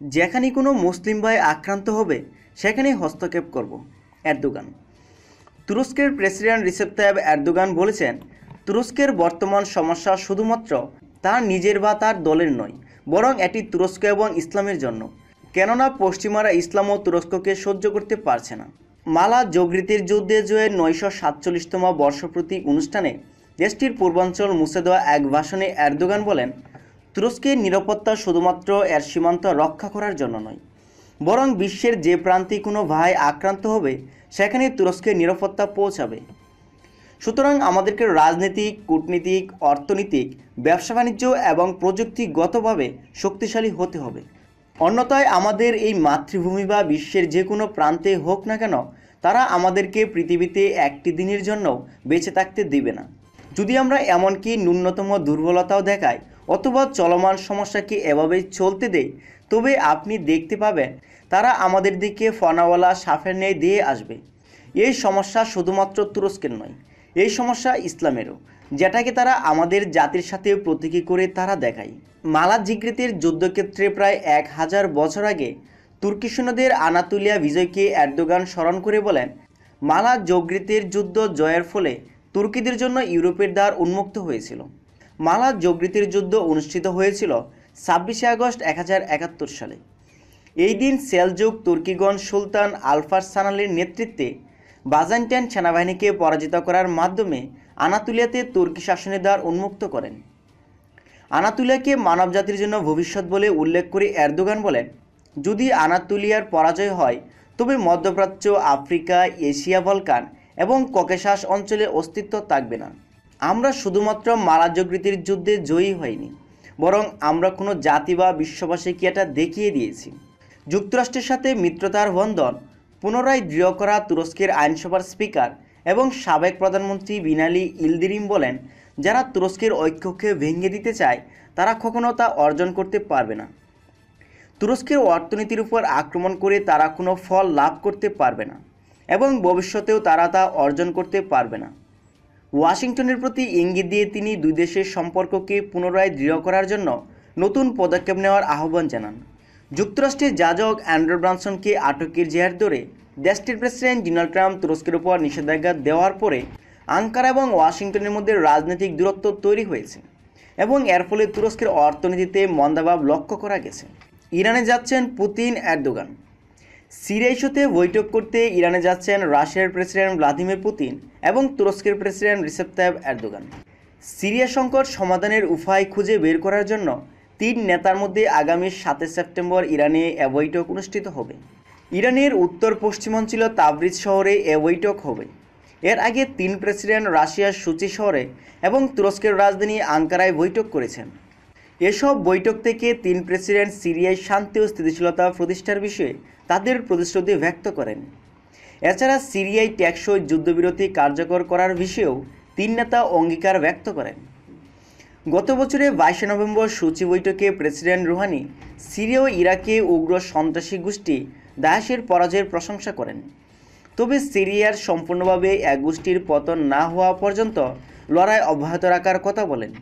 যেখানে কোনো মুসলিম ভাই আক্রান্ত হবে, সেখানেই হস্তক্ষেপ করব, এরদোগান। তুরস্কের প্রেসিডেন্ট রিসেপ তাইব এরদোগান বলেছেন, তুরস্কের বর্তমান সমস্যা শুধুমাত্র তার নিজের বা তার দলের নয়, বরং এটি তুরস্ক এবং ইসলামের জন্য। কেননা পশ্চিমারা ইসলাম ও তুরস্ককে সহ্য করতে পারছে না। মালা জগৃতির যুদ্ধে জয়ের নয়শো সাতচল্লিশতম বর্ষপ্রতি অনুষ্ঠানে দেশটির পূর্বাঞ্চল মুছে দেওয়া এক ভাষণে এরদোগান বলেন তুরস্কের নিরাপত্তা শুধুমাত্র এর সীমান্ত রক্ষা করার জন্য নয়, বরং বিশ্বের যে প্রান্তে কোনো ভাই আক্রান্ত হবে, সেখানে তুরস্কের নিরাপত্তা পৌঁছাবে। সুতরাং আমাদেরকে রাজনৈতিক, কূটনীতিক, অর্থনৈতিক, ব্যবসা বাণিজ্য এবং প্রযুক্তিগতভাবে শক্তিশালী হতে হবে। অন্যথায় আমাদের এই মাতৃভূমি বা বিশ্বের যে কোনো প্রান্তে হোক না কেন, তারা আমাদেরকে পৃথিবীতে একটি দিনের জন্য বেঁচে থাকতে দিবে না। যদি আমরা এমনকি ন্যূনতম দুর্বলতাও দেখাই অথবা চলমান সমস্যাকে এভাবেই চলতে দেই তবে আপনি দেখতে পাবেন তারা আমাদের দিকে ফনাওয়ালা সাফের ন্যায় দিয়ে আসবে। এই সমস্যা শুধুমাত্র তুরস্কের নয়, এই সমস্যা ইসলামেরও, যেটাকে তারা আমাদের জাতির সাথে প্রতীকী করে তারা দেখায়। মালা জিগ্রিতের যুদ্ধক্ষেত্রে প্রায় এক হাজার বছর আগে তুর্কি সৈন্যদের আনাতুলিয়া বিজয়কে এরদোগান স্মরণ করে বলেন মালা জগ্রিতের যুদ্ধ জয়ের ফলে তুর্কিদের জন্য ইউরোপের দ্বার উন্মুক্ত হয়েছিল। মালা জগ্রিতের যুদ্ধ অনুষ্ঠিত হয়েছিল ছাব্বিশে আগস্ট এক হাজার একাত্তর সালে। এই দিন সেলজুক তুর্কিগণ, সুলতান আলফার সানালের নেতৃত্বে বাজান্টাইন সেনাবাহিনীকে পরাজিত করার মাধ্যমে আনাতুলিয়াতে তুর্কি শাসনের দ্বার উন্মুক্ত করেন। আনাতুলিয়াকে মানবজাতির জন্য ভবিষ্যৎ বলে উল্লেখ করে এরদোগান বলেন, যদি আনাতুলিয়ার পরাজয় হয়, তবে মধ্যপ্রাচ্য, আফ্রিকা, এশিয়া বলকান এবং ককেশাস অঞ্চলে অস্তিত্ব থাকবে না। আমরা শুধুমাত্র মালাজগৃতির যুদ্ধে জয়ী হয়নি, বরং আমরা কোনো জাতি বা বিশ্ববাসীকে এটা দেখিয়ে দিয়েছি? যুক্তরাষ্ট্রের সাথে মিত্রতার বন্ধন, পুনরায় দৃঢ় করা তুরস্কের আইনসভার স্পিকার এবং সাবেক প্রধানমন্ত্রী বিনালি ইলদিরিম বলেন, যারা তুরস্কের ঐক্যকে ভেঙে দিতে চায়, তারা কখনো তা অর্জন করতে পারবে না। তুরস্কের অর্থনীতির উপর আক্রমণ করে তারা কোনো ফল লাভ করতে পারবে না, এবং ভবিষ্যতেও তারা তা অর্জন করতে পারবে না। ওয়াশিংটনের প্রতি ইঙ্গিত দিয়ে তিনি দুই দেশের সম্পর্ককে পুনরায় দৃঢ় করার জন্য নতুন পদক্ষেপ নেওয়ার আহ্বান জানান। যুক্তরাষ্ট্রের যাজক অ্যান্ড্রো ব্রানসনকে আটকের জেহার ধরে দেশটির প্রেসিডেন্ট ডোনাল্ড ট্রাম্প তুরস্কের উপর নিষেধাজ্ঞা দেওয়ার পরে আঙ্কারা এবং ওয়াশিংটনের মধ্যে রাজনৈতিক দূরত্ব তৈরি হয়েছে এবং এর ফলে তুরস্কের অর্থনীতিতে মন্দাভাব লক্ষ্য করা গেছে। ইরানে যাচ্ছেন পুতিন, এরদোগান। সিরিয়া ইস্যুতে বৈঠক করতে ইরানে যাচ্ছেন রাশিয়ার প্রেসিডেন্ট ভ্লাদিমির পুতিন এবং তুরস্কের president Recep Tayyip Erdogan. Syria সংকট সমাধানের উপায় খুঁজে বের করার জন্য তিন নেতার মধ্যে আগামী সাতই সেপ্টেম্বর ইরানে এ বৈঠক অনুষ্ঠিত হবে। ইরানের উত্তর পশ্চিমাঞ্চল তাবরিজ শহরে এ বৈঠক হবে। এর আগে তিন প্রেসিডেন্ট রাশিয়ার সুচি শহরে এবং তুরস্কের রাজধানী আঙ্কারায় বৈঠক করেছেন। এসব বৈঠক থেকে তিন প্রেসিডেন্ট সিরিয়ায় শান্তি ও স্থিতিশীলতা প্রতিষ্ঠার বিষয়ে তাদের প্রতিশ্রুতি ব্যক্ত করেন। এছাড়া সিরিয়ায় টেকসই যুদ্ধবিরতি কার্যকর করার বিষয়েও তিন নেতা অঙ্গীকার ব্যক্ত করেন। গত বছরে বাইশে নভেম্বর সূচি বৈঠকে প্রেসিডেন্ট রুহানি সিরিয়া ও ইরাকে উগ্র সন্ত্রাসী গোষ্ঠী দায়াসের পরাজয়ের প্রশংসা করেন। তবে সিরিয়ার সম্পূর্ণভাবে এক গোষ্ঠীর পতন না হওয়া পর্যন্ত লড়াই অব্যাহত রাখার কথা বলেন।